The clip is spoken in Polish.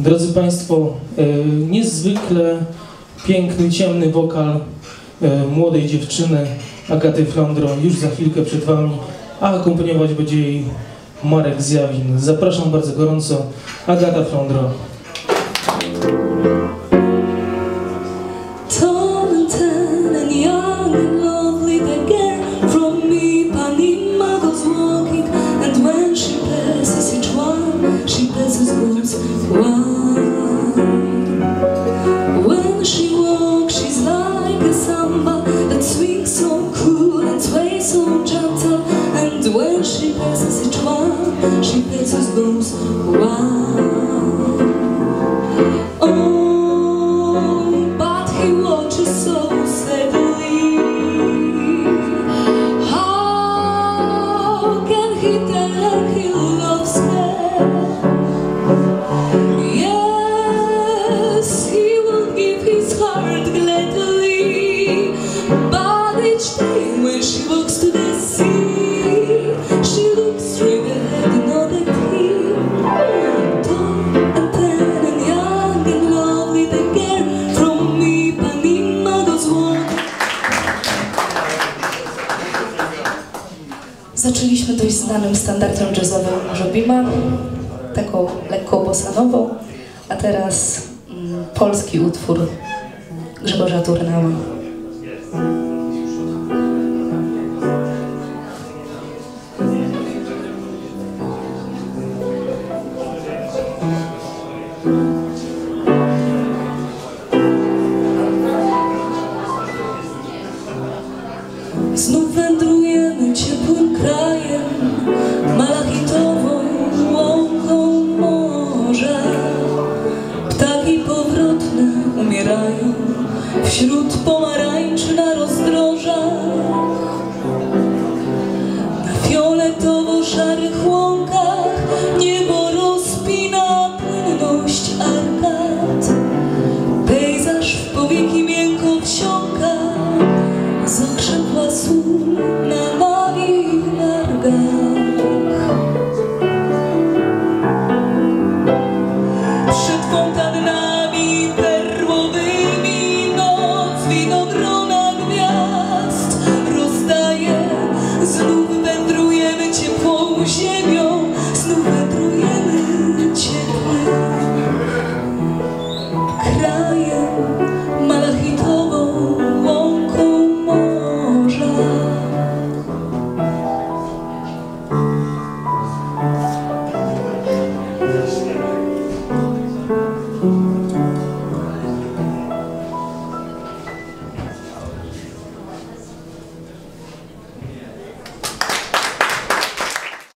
Drodzy Państwo, e, niezwykle piękny, ciemny wokal e, młodej dziewczyny Agaty Flandro już za chwilkę przed Wami, a akompaniować będzie jej Marek Zjawin. Zapraszam bardzo gorąco, Agata Flandro. Oh, but he watches so Zaczęliśmy dość znanym standardem jazzowym Jobima, taką lekko bosanową, a teraz mm, polski utwór Grzegorza Turnała. Znów Wśród pomarańczy